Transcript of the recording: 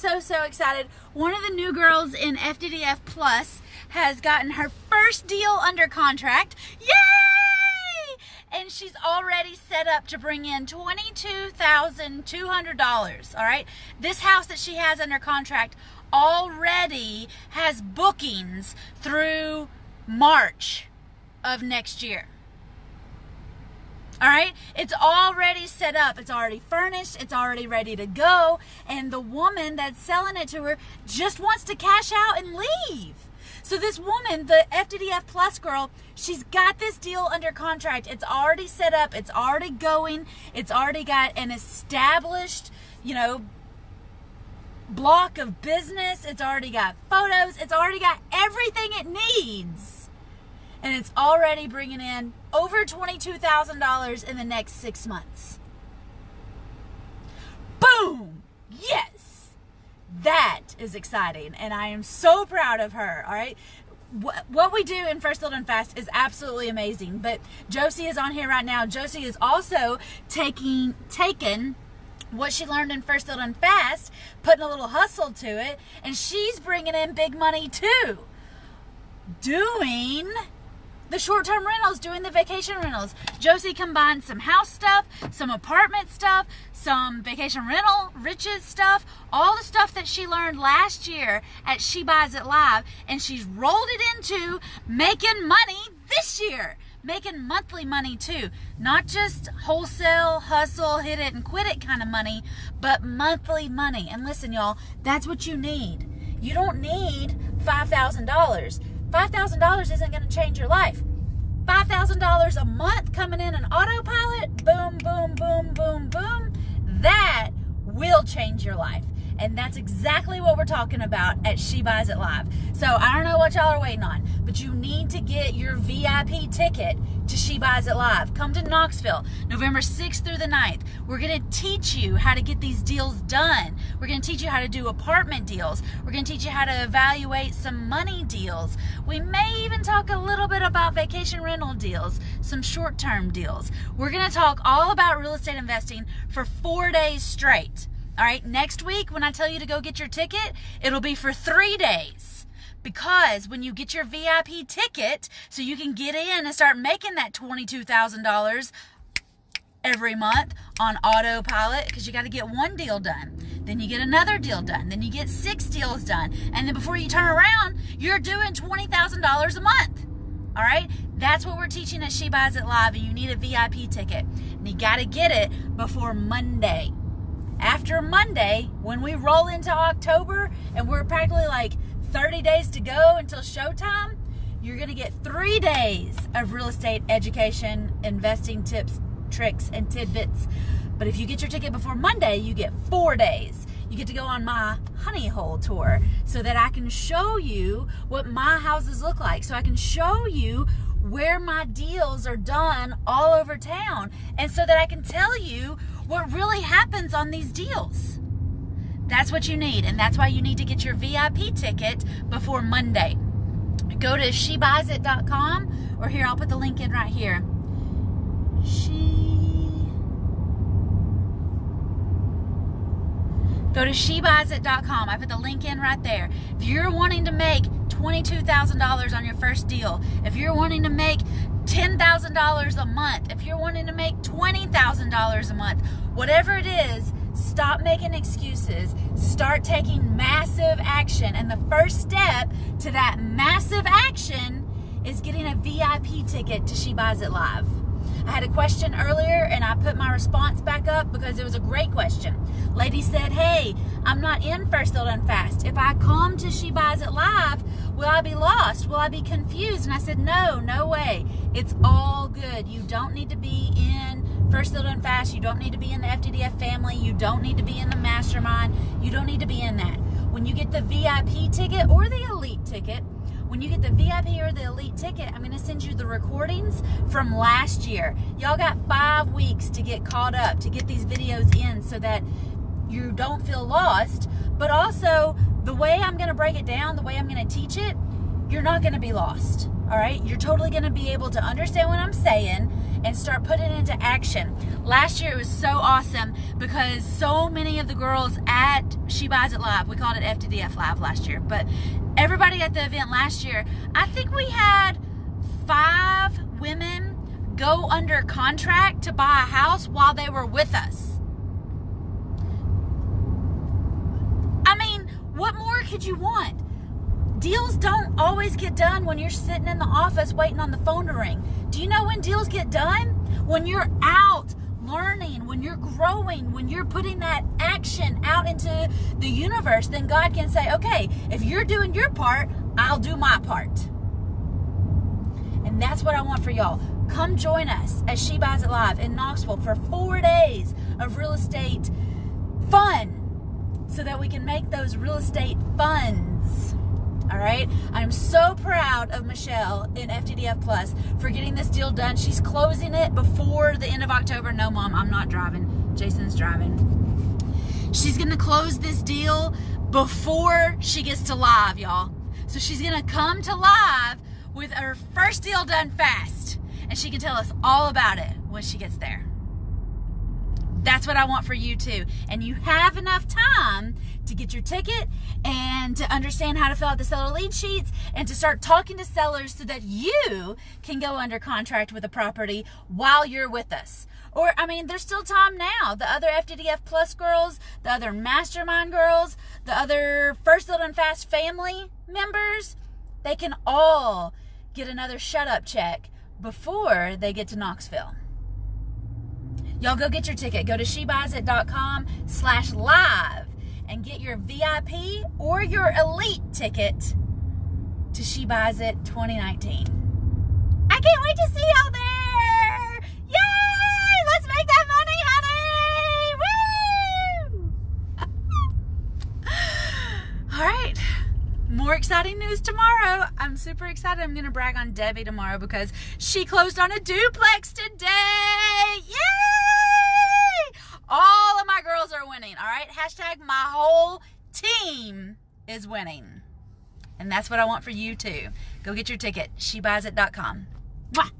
so, so excited. One of the new girls in FDDF Plus has gotten her first deal under contract. Yay! And she's already set up to bring in $22,200. All right. This house that she has under contract already has bookings through March of next year. All right? It's already set up. It's already furnished. It's already ready to go. And the woman that's selling it to her just wants to cash out and leave. So this woman, the FDDF Plus girl, she's got this deal under contract. It's already set up. It's already going. It's already got an established, you know, block of business. It's already got photos. It's already got everything it needs and it's already bringing in over $22,000 in the next six months. Boom! Yes! That is exciting, and I am so proud of her, all right? What we do in First Deal Done Fast is absolutely amazing, but Josie is on here right now. Josie is also taking taken what she learned in First Deal Done Fast, putting a little hustle to it, and she's bringing in big money too. Doing the short-term rentals, doing the vacation rentals. Josie combined some house stuff, some apartment stuff, some vacation rental, riches stuff, all the stuff that she learned last year at She Buys It Live, and she's rolled it into making money this year. Making monthly money too. Not just wholesale, hustle, hit it and quit it kind of money, but monthly money. And listen, y'all, that's what you need. You don't need $5,000 $5,000 isn't going to change your life. $5,000 a month coming in an autopilot, boom, boom, boom, boom, boom, that will change your life. And that's exactly what we're talking about at She Buys It Live. So I don't know what y'all are waiting on, but you need to get your VIP ticket to She Buys It Live. Come to Knoxville, November 6th through the 9th. We're going to teach you how to get these deals done. We're going to teach you how to do apartment deals. We're going to teach you how to evaluate some money deals. We may even talk a little bit about vacation rental deals, some short term deals. We're going to talk all about real estate investing for four days straight. All right, next week when I tell you to go get your ticket, it'll be for three days because when you get your VIP ticket, so you can get in and start making that $22,000 every month on autopilot, because you got to get one deal done. Then you get another deal done. Then you get six deals done. And then before you turn around, you're doing $20,000 a month. All right? That's what we're teaching at She Buys It Live, and you need a VIP ticket. And you got to get it before Monday. After Monday, when we roll into October and we're practically like 30 days to go until showtime, you're going to get three days of real estate education, investing tips, tricks, and tidbits. But if you get your ticket before Monday, you get four days. You get to go on my honey hole tour so that I can show you what my houses look like. So I can show you where my deals are done all over town. And so that I can tell you what really happens on these deals. That's what you need, and that's why you need to get your VIP ticket before Monday. Go to shebuysit.com, or here, I'll put the link in right here. Go to shebuysit.com. I put the link in right there. If you're wanting to make $22,000 on your first deal, if you're wanting to make $10,000 a month, if you're wanting to make $20,000 a month, whatever it is, Stop making excuses. Start taking massive action. And the first step to that massive action is getting a VIP ticket to She Buys It Live. I had a question earlier and I put my response back up because it was a great question. Lady said, Hey, I'm not in First Deal Done Fast. If I come to She Buys It Live, will I be lost? Will I be confused? And I said, No, no way. It's all good. You don't need to be in First Deal Done Fast. You don't need to be in the FDDF family. You don't need to be in the mastermind. You don't need to be in that. When you get the VIP ticket or the elite ticket, when you get the VIP or the elite ticket, I'm going to send you the recordings from last year. Y'all got five weeks to get caught up, to get these videos in so that you don't feel lost. But also, the way I'm going to break it down, the way I'm going to teach it, you're not going to be lost. All right? You're totally going to be able to understand what I'm saying and start putting it into action. Last year it was so awesome because so many of the girls at She Buys It Live, we called it FDDF Live last year, but everybody at the event last year, I think we had five women go under contract to buy a house while they were with us. I mean, what more could you want? Deals don't always get done when you're sitting in the office waiting on the phone to ring. Do you know when deals get done? When you're out learning, when you're growing, when you're putting that action out into the universe, then God can say, okay, if you're doing your part, I'll do my part. And that's what I want for y'all. Come join us at She Buys It Live in Knoxville for four days of real estate fun so that we can make those real estate funds. All right. I'm so proud of Michelle in FDDF Plus for getting this deal done. She's closing it before the end of October. No, mom, I'm not driving. Jason's driving. She's going to close this deal before she gets to live, y'all. So she's going to come to live with her first deal done fast. And she can tell us all about it when she gets there. That's what I want for you too. And you have enough time to get your ticket and to understand how to fill out the seller lead sheets and to start talking to sellers so that you can go under contract with a property while you're with us. Or, I mean, there's still time now. The other FDDF Plus girls, the other Mastermind girls, the other First Deal Done Fast family members, they can all get another shut up check before they get to Knoxville. Y'all go get your ticket. Go to shebuysit.com slash live and get your VIP or your elite ticket to She Buys It 2019. I can't wait to see y'all there! Yay! Let's make that money, honey! Woo! All right. More exciting news tomorrow. I'm super excited. I'm going to brag on Debbie tomorrow because she closed on a duplex today. Yay! All of my girls are winning. All right. Hashtag my whole team is winning. And that's what I want for you too. Go get your ticket. SheBuysIt.com. Mwah!